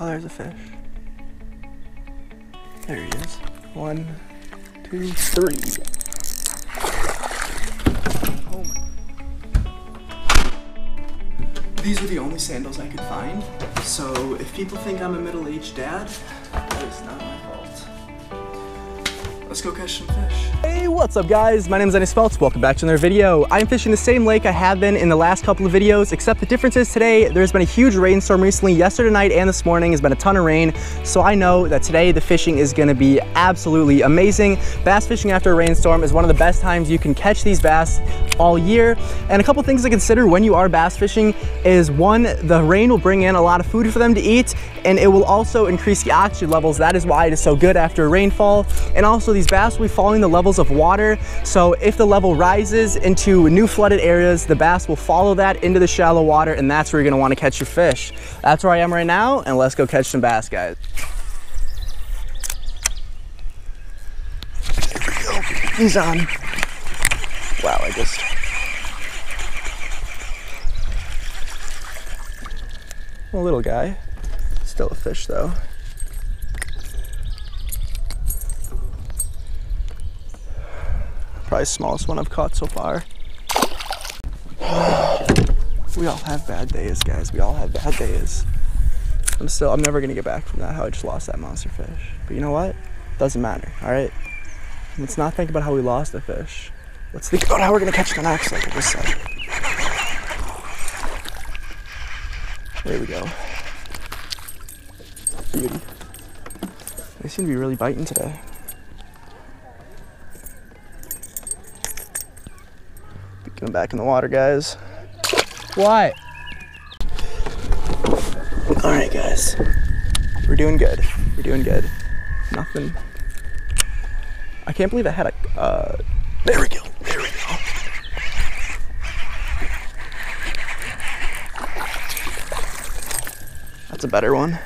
Oh, there's a fish. There he is. One, two, three. Oh my. These were the only sandals I could find. So if people think I'm a middle-aged dad, that is not my fault. Let's go catch some fish. Hey, what's up guys? My name is Dennis Speltz. Welcome back to another video. I'm fishing the same lake I have been in the last couple of videos, except the difference is today there's been a huge rainstorm recently. Yesterday night and this morning has been a ton of rain. So I know that today the fishing is gonna be absolutely amazing. Bass fishing after a rainstorm is one of the best times you can catch these bass all year. And a couple things to consider when you are bass fishing is one, the rain will bring in a lot of food for them to eat and it will also increase the oxygen levels. That is why it is so good after a rainfall. And also these bass will be following the levels of water. So if the level rises into new flooded areas, the bass will follow that into the shallow water and that's where you're gonna wanna catch your fish. That's where I am right now and let's go catch some bass, guys. There we go, he's on. Wow, I just. A little guy. Still a fish though. Probably smallest one I've caught so far. we all have bad days, guys. We all have bad days. I'm still, I'm never gonna get back from that, how I just lost that monster fish. But you know what? Doesn't matter, all right? Let's not think about how we lost the fish. Let's think oh, about how we're gonna catch the next, like I just said. There we go. Beauty. They seem to be really biting today. Get back in the water, guys. What? All right, guys. We're doing good. We're doing good. Nothing. I can't believe I had a. Uh, there we go. There we go. That's a better one.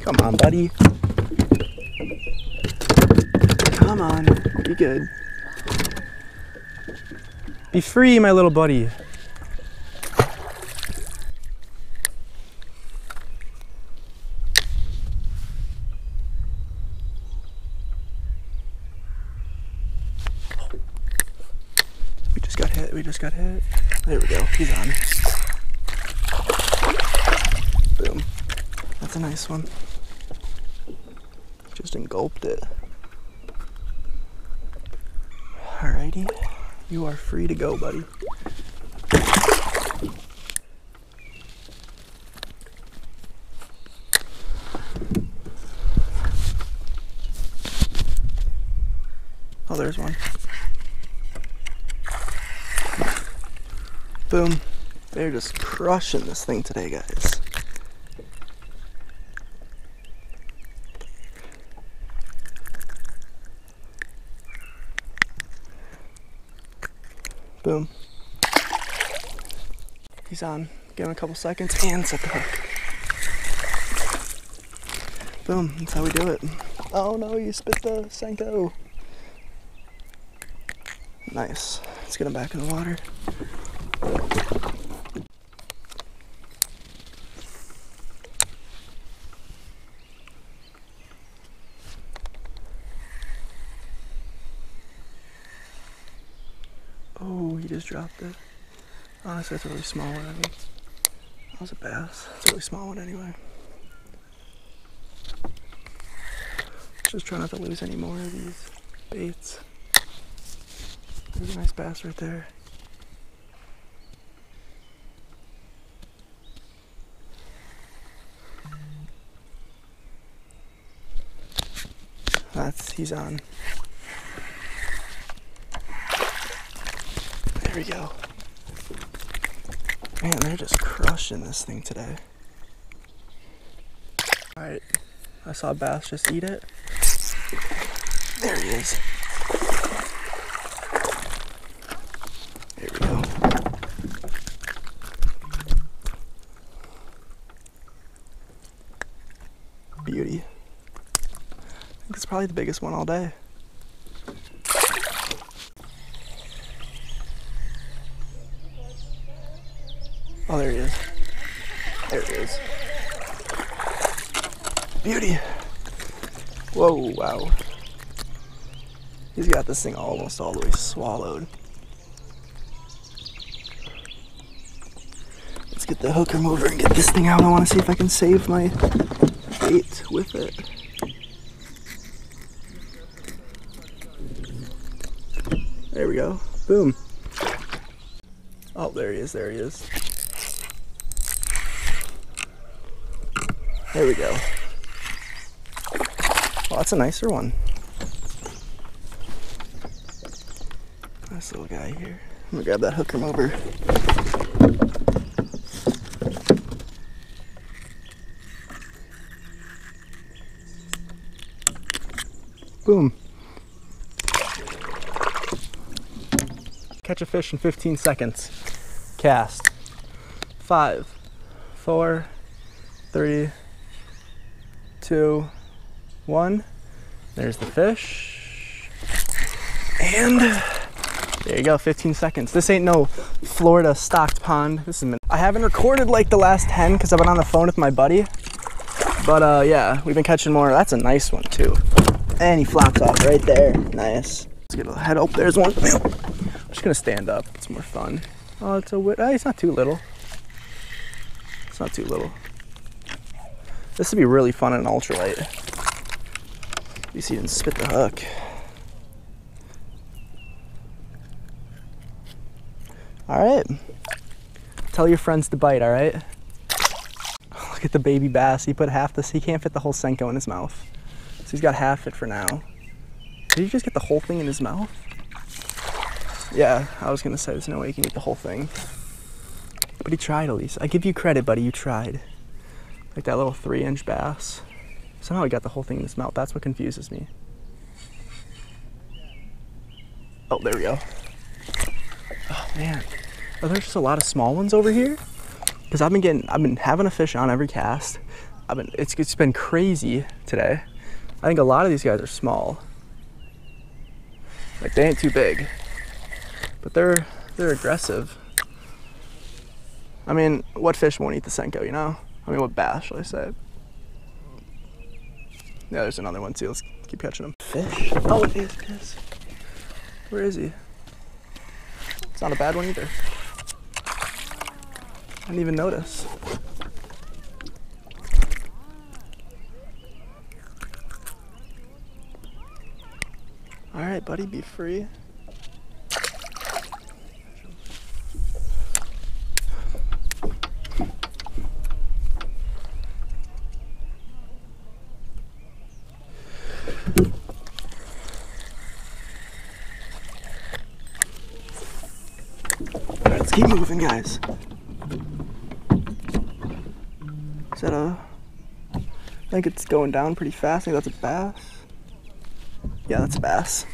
Come on, buddy. Come on. Be good. Be free, my little buddy. We just got hit. We just got hit. There we go. He's on. Boom. That's a nice one. Just engulfed it. Alrighty. You are free to go, buddy. Oh, there's one. Boom. They're just crushing this thing today, guys. Boom. He's on. Give him a couple seconds and set the hook. Boom. That's how we do it. Oh no, you spit the Senko. Nice. Let's get him back in the water. Oh, he just dropped it. Honestly, that's a really small one. I mean, that was a bass. It's a really small one anyway. Just try not to lose any more of these baits. There's a nice bass right there. That's, he's on. There we go. Man, they're just crushing this thing today. Alright, I saw bass just eat it. There he is. There we go. Beauty. I think it's probably the biggest one all day. Oh, there he is. There he is. Beauty. Whoa, wow. He's got this thing almost all the way swallowed. Let's get the hook remover and get this thing out. I want to see if I can save my bait with it. There we go. Boom. Oh, there he is. There he is. There we go. Well, that's a nicer one. Nice little guy here. I'm gonna grab that hook remover. Boom. Catch a fish in 15 seconds. Cast. Five, four, three, two, one. There's the fish. And there you go, 15 seconds. This ain't no Florida stocked pond. This is I haven't recorded like the last 10 because I've been on the phone with my buddy. But uh, yeah, we've been catching more. That's a nice one too. And he flops off right there. Nice. Let's get a head. Oh, there's one. I'm just gonna stand up. It's more fun. Oh, it's a. Oh, it's not too little. It's not too little. This would be really fun in an ultralight. You see, didn't spit the hook. All right. Tell your friends to bite. All right. Look at the baby bass. He put half this. He can't fit the whole senko in his mouth. So he's got half it for now. Did he just get the whole thing in his mouth? Yeah, I was gonna say there's no way he can eat the whole thing. But he tried at least. I give you credit, buddy. You tried. Like that little three inch bass. Somehow he got the whole thing in his mouth. That's what confuses me. Oh, there we go. Oh man. Are there just a lot of small ones over here? Because I've been getting, I've been having a fish on every cast. I've been, it's, it's been crazy today. I think a lot of these guys are small. Like they ain't too big, but they're they're aggressive. I mean, what fish won't eat the senko, you know? I mean, what bass should I say? Yeah, there's another one too. Let's keep catching them. Fish. Oh, it is. Where is he? It's not a bad one either. I didn't even notice. All right, buddy, be free. Keep moving, guys. Is that a? I think it's going down pretty fast. I think that's a bass. Yeah, that's a bass.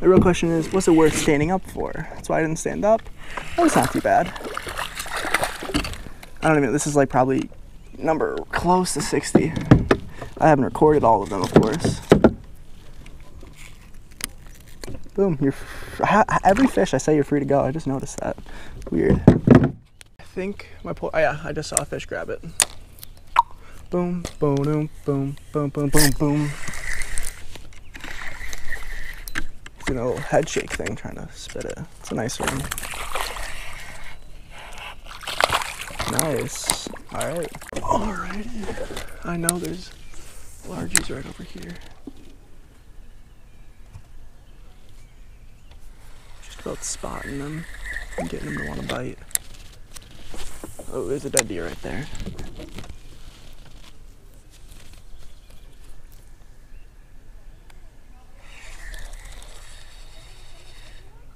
The real question is, what's it worth standing up for? That's why I didn't stand up. That was not too bad. I don't even, this is like probably number close to 60. I haven't recorded all of them, of course. Boom, you're, every fish I say you're free to go. I just noticed that. Weird. I think my pole, oh yeah, I just saw a fish grab it. Boom, boom, boom, boom, boom, boom, boom, boom. Doing a little head shake thing, trying to spit it. It's a nice one. Nice. All right. All right. I know there's largies right over here. About spotting them and getting them to want to bite. Oh, there's a dead deer right there.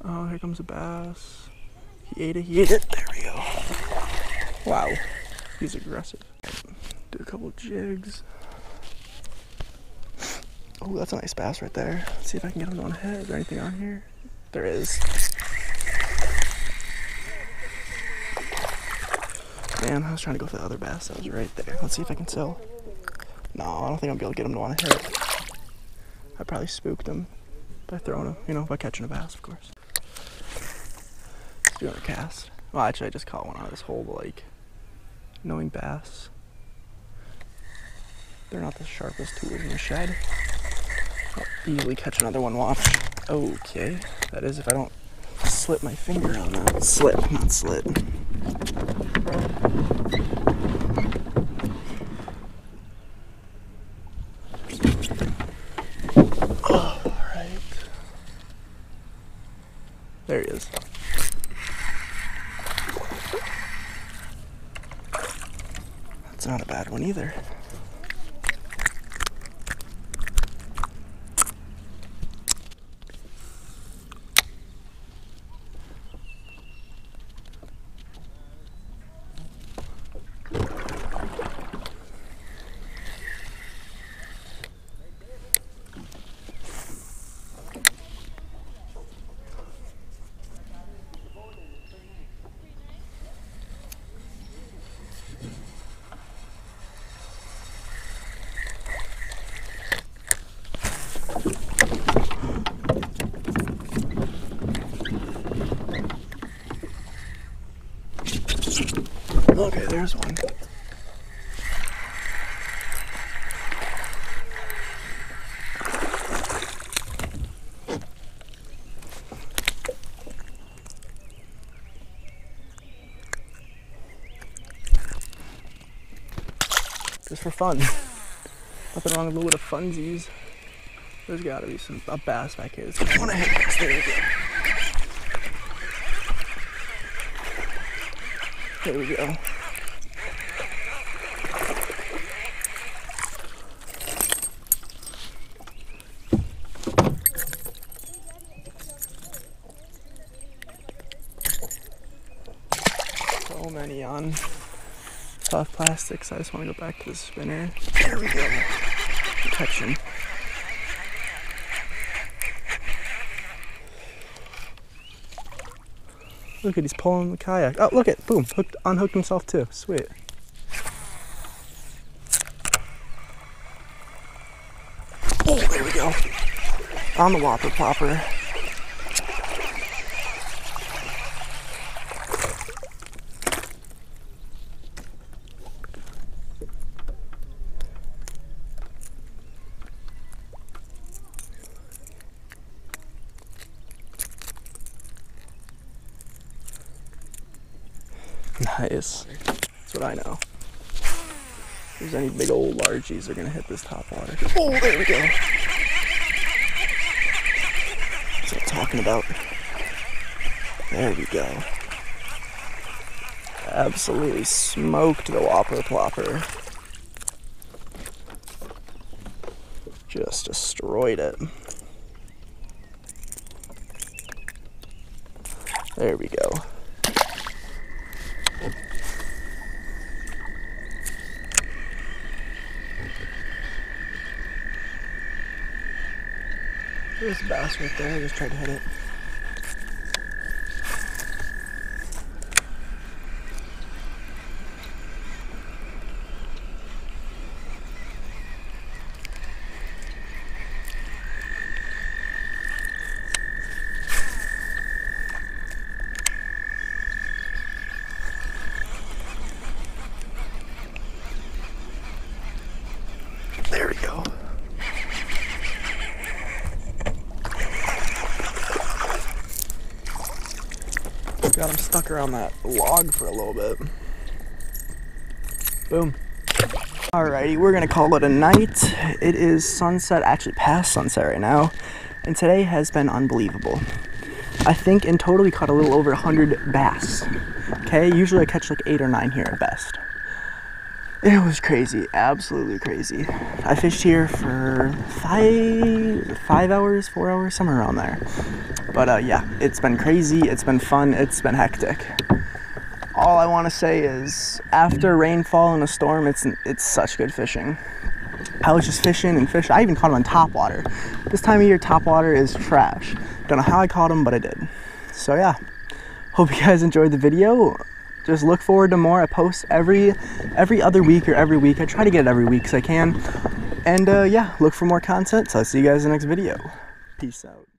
Oh, here comes a bass. He ate it, he ate it. There we go. Wow, he's aggressive. Do a couple jigs. Oh, that's a nice bass right there. Let's see if I can get him on head. Is there anything on here? There is. Man, I was trying to go for the other bass that was right there. Let's see if I can tell. No, I don't think I'll be able to get him to want to hit. I probably spooked him by throwing him, you know, by catching a bass, of course. doing a cast. Well, actually, I just caught one out of this whole like knowing bass. They're not the sharpest tools in the shed. I'll easily catch another one. Watch. Okay, that is if I don't slip my finger on that. Slip, not slit. All right. There he is. That's not a bad one either. Okay, there's one. Just for fun. Nothing wrong with a little bit of funsies. There's gotta be some a bass back here. I wanna hit. There. There we go. So many on soft plastics. I just want to go back to the spinner. There we go. Protection. Look at he's pulling the kayak. Oh, look at boom, hooked, unhooked himself too. Sweet. Oh, there we go. On the whopper plopper. Nice. That's what I know. If there's any big old largies, they're gonna hit this top water. Oh, there we go. That's what I'm talking about. There we go. Absolutely smoked the whopper plopper. Just destroyed it. There we go. There's a bass right there. I just tried to hit it. There we go. Got him stuck around that log for a little bit. Boom. Alrighty, we're gonna call it a night. It is sunset, actually past sunset right now, and today has been unbelievable. I think in total we caught a little over 100 bass. Okay, usually I catch like eight or nine here at best. It was crazy, absolutely crazy. I fished here for five, five hours, four hours, somewhere around there. But uh, yeah, it's been crazy, it's been fun, it's been hectic. All I want to say is, after rainfall and a storm, it's it's such good fishing. I was just fishing and fishing. I even caught them on top water. This time of year, top water is trash. Don't know how I caught them, but I did. So yeah, hope you guys enjoyed the video just look forward to more. I post every every other week or every week. I try to get it every week because I can. And uh, yeah, look for more content. So I'll see you guys in the next video. Peace out.